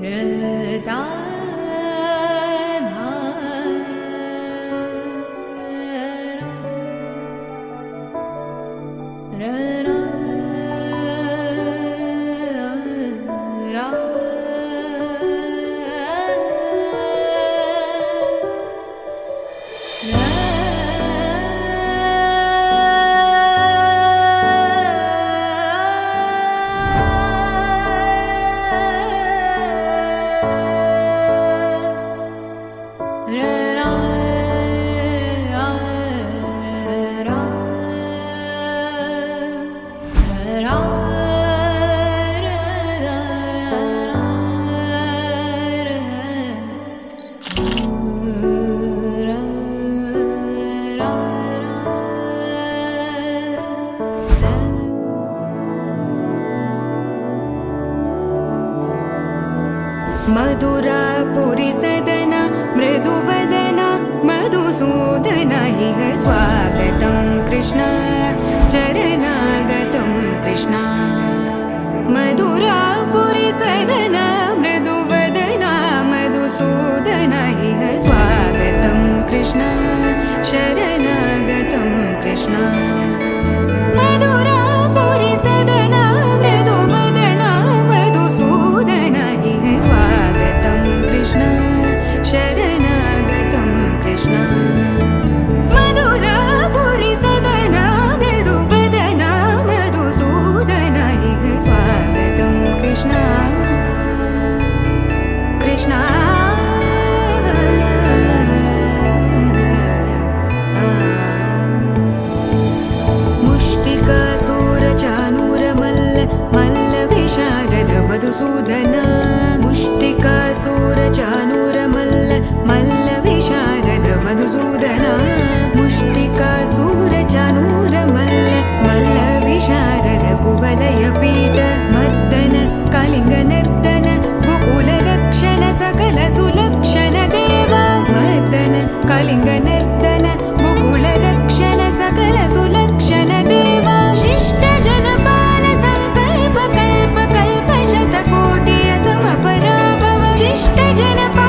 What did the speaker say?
热带 मधुरपुरिसदन मृदुवदन मधुसूदन इह स्वागतं कृष्ण चरणागतं कृष्ण। कृष्णा मृदुवदन मधुसूदन इह स्वागतं कृष्ण शरणागतं कृष्ण। मधुसूदन मुष्टिकासूरचानूरमल्ल मल्लविशारद मधुसूदन मुष्टिकासूरचानूरमल्ल मल्लविशारद कुवलयपीठ मर्दन कलिङ्गनर्दन गोकुलरक्षण सकल सुलक्षण देवा मर्दन कलिङ्गनर्दन 今年。